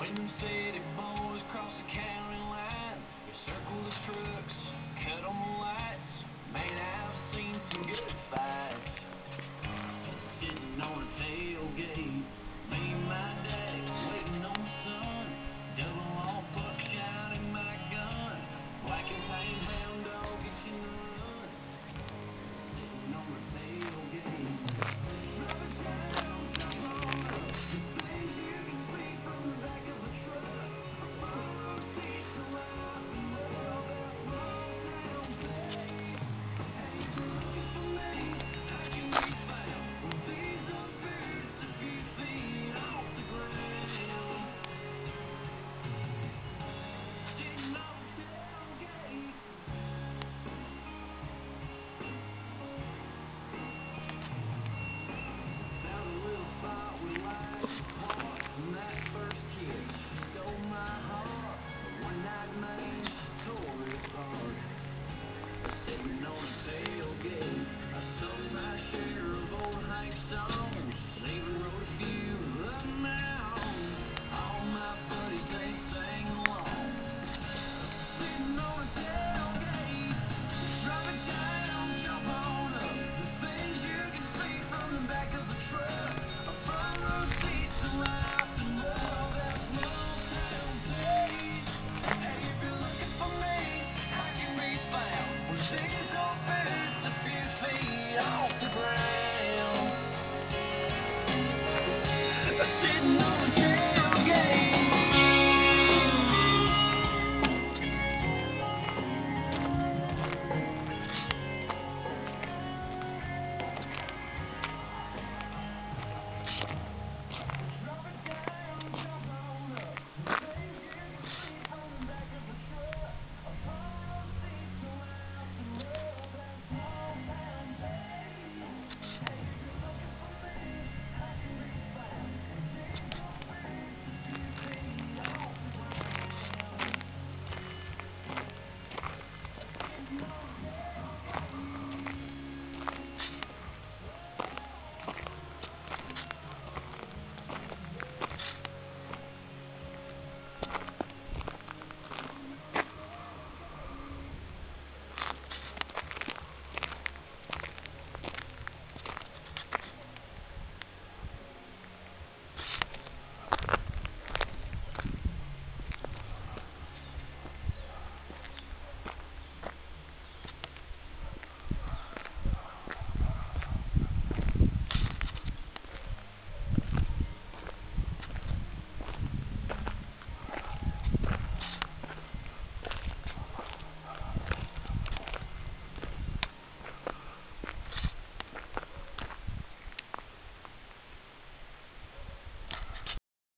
Twin no.